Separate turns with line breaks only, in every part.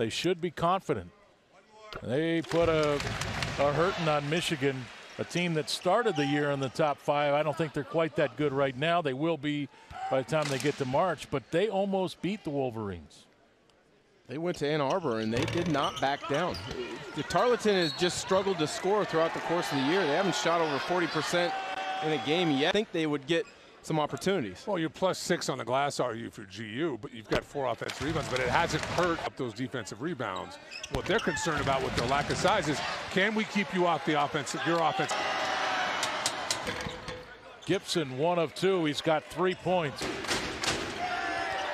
They should be confident. They put a, a hurting on Michigan, a team that started the year in the top five. I don't think they're quite that good right now. They will be by the time they get to March, but they almost beat the Wolverines.
They went to Ann Arbor and they did not back down. The Tarleton has just struggled to score throughout the course of the year. They haven't shot over 40% in a game yet. I think they would get some opportunities.
Well, you're plus six on the glass, are you, for GU, but you've got four offensive rebounds, but it hasn't hurt up those defensive rebounds. What they're concerned about with their lack of size is can we keep you off the offensive, your offense?
Gibson, one of two. He's got three points.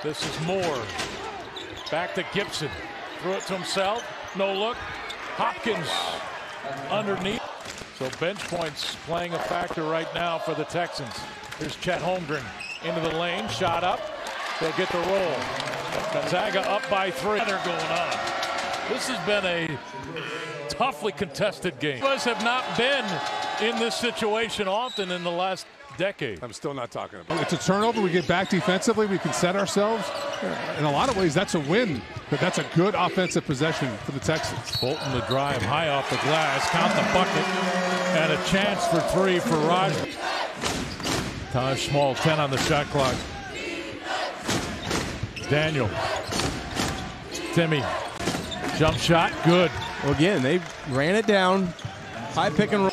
This is Moore. Back to Gibson. Threw it to himself. No look. Hopkins underneath. So bench points playing a factor right now for the Texans. Here's Chet Holmgren into the lane. Shot up. They'll get the roll. Gonzaga up by three. They're going on. This has been a toughly contested game. Us have not been in this situation often in the last decade.
I'm still not talking about it. It's a turnover. We get back defensively. We can set ourselves. In a lot of ways, that's a win, but that's a good offensive possession for the Texans.
Bolton the drive high off the glass. Count the bucket. And a chance for three for Roger. Taj Small, 10 on the shot clock. Daniel. Timme. Jump shot, good.
Well, again, they ran it down. High pick and roll.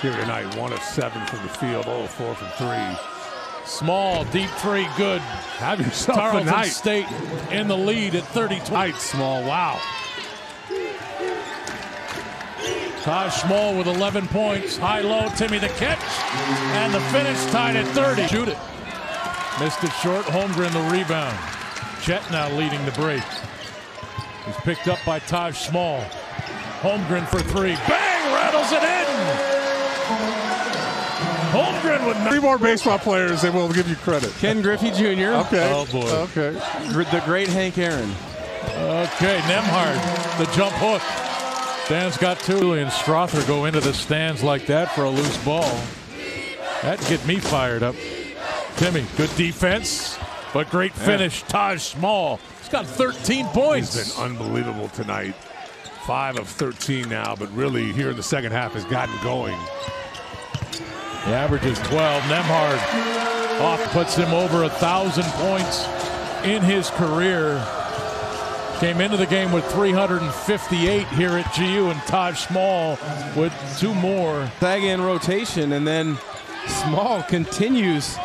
Here tonight, one of seven from the field, oh, four from three.
Small, deep three, good.
Have yourself
Tarleton
a night.
State in the lead at 32.
Night, Small, wow.
Taj Small with 11 points. High low, Timme the catch. And the finish tied at 30. Shoot it. Missed it short. Holmgren the rebound. Chet now leading the break. He's picked up by Taj Small. Holmgren for three. Bang! Rattles it in! Holmgren with
Three more baseball players, they will give you credit.
Ken Griffey Jr.
Okay.
Oh, boy.
Okay.
The great Hank Aaron.
Okay, Nembhard, the jump hook. Dan's got two, and Strawther go into the stands like that for a loose ball. That'd get me fired up. Timme, good defense, but great finish. Taj Small, he's got 13 points.
He's been unbelievable tonight. Five of 13 now, but really here in the second half has gotten going.
The average is 12. Nembhard off puts him over a thousand points in his career. Came into the game with 358 here at GU, and Taj Small with two more.
Tag in rotation, and then Small continues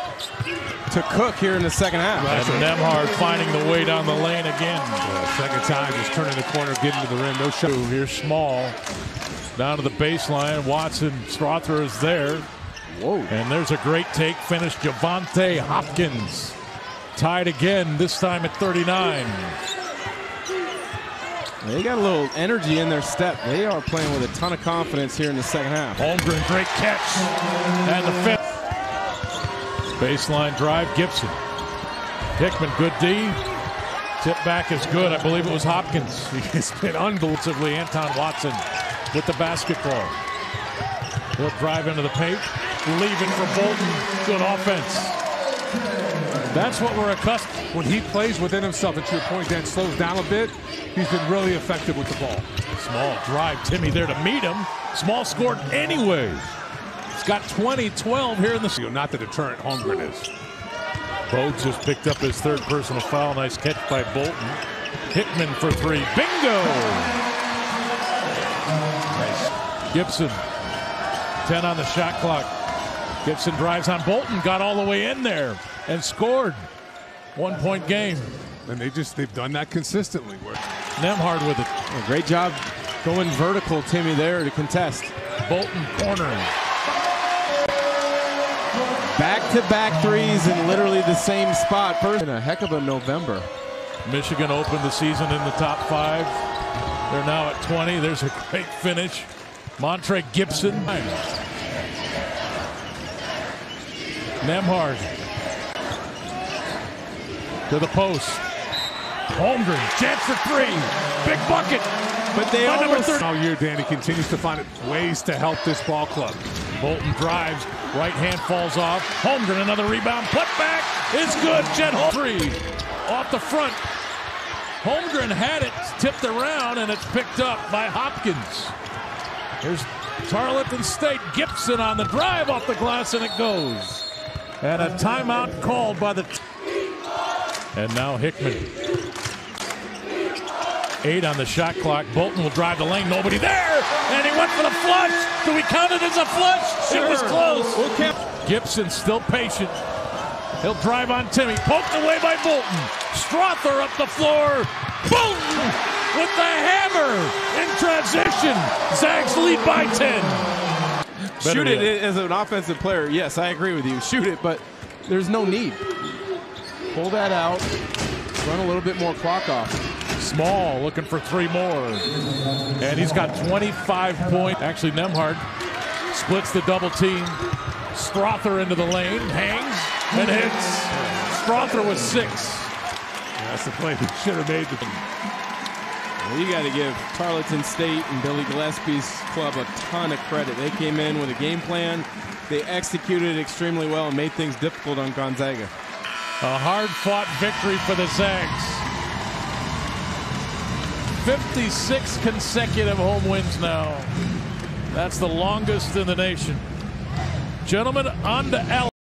to cook here in the second half.
And Nembhard finding the way down the lane again.
Uh, second time, just turning the corner, getting to the rim. No shot.
Here's Small down to the baseline. Watson, Strawther is there.
Whoa.
And there's a great take finish. Javante Hopkins tied again, this time at 39.
They got a little energy in their step. They are playing with a ton of confidence here in the second half.
Holmgren, great catch. And the fifth. Baseline drive, Gibson. Hickman, good D. Tip back is good. I believe it was Hopkins. He's been unbelievably Anton Watson with the basketball. He'll drive into the paint. Leaving for Bolton. Good offense. That's what we're accustomed.
When he plays within himself, and to your point, Dan slows down a bit, he's been really effective with the ball.
Small drive. Timme there to meet him. Small scored anyway. He's got 20-12 here in the.
Not the deterrent Holmgren is.
Bogues just picked up his third personal foul. Nice catch by Bolton. Hickman for three. Bingo! Nice. Gibson. 10 on the shot clock. Gibson drives on Bolton. Got all the way in there and scored. One point game.
And they just, they've done that consistently.
Nembhard with it.
Well, great job going vertical, Timme, there to contest.
Bolton corner.
Back-to-back threes in literally the same spot. First in a heck of a November.
Michigan opened the season in the top five. They're now at 20. There's a great finish. Montre Gibson. Nembhard. To the post. Holmgren. Chance for three. Big bucket.
But they
By number
almost
30.
All year, Danny continues to find ways to help this ball club.
Bolton drives. Right hand falls off. Holmgren another rebound. Put back It's good. Jet Hol- three. Off the front. Holmgren had it tipped around, and it's picked up by Hopkins. Here's Tarleton State. Gibson on the drive off the glass, and it goes. And a timeout called by the. And now Hickman. Eight on the shot clock. Bolton will drive the lane. Nobody there. And he went for the flush. Do we count it as a flush? Sure. It was close.
We'll count.
Gibson still patient. He'll drive on Timme. Poked away by Bolton. Strawther up the floor. Bolton with the hammer in transition. Zags lead by 10.
Better Shoot it yet. as an offensive player. Yes, I agree with you. Shoot it, but there's no need. Pull that out. Run a little bit more clock off.
Small looking for three more. And he's got 25 points. Actually, Nembhard splits the double team. Strawther into the lane, hangs, and hits. Strawther was six.
That's the play that should have made. The...
Well, you got to give Tarleton State and Billy Gillispie's club a ton of credit. They came in with a game plan. They executed it extremely well and made things difficult on Gonzaga.
A hard-fought victory for the Zags. 56 consecutive home wins now. That's the longest in the nation. Gentlemen, on to L.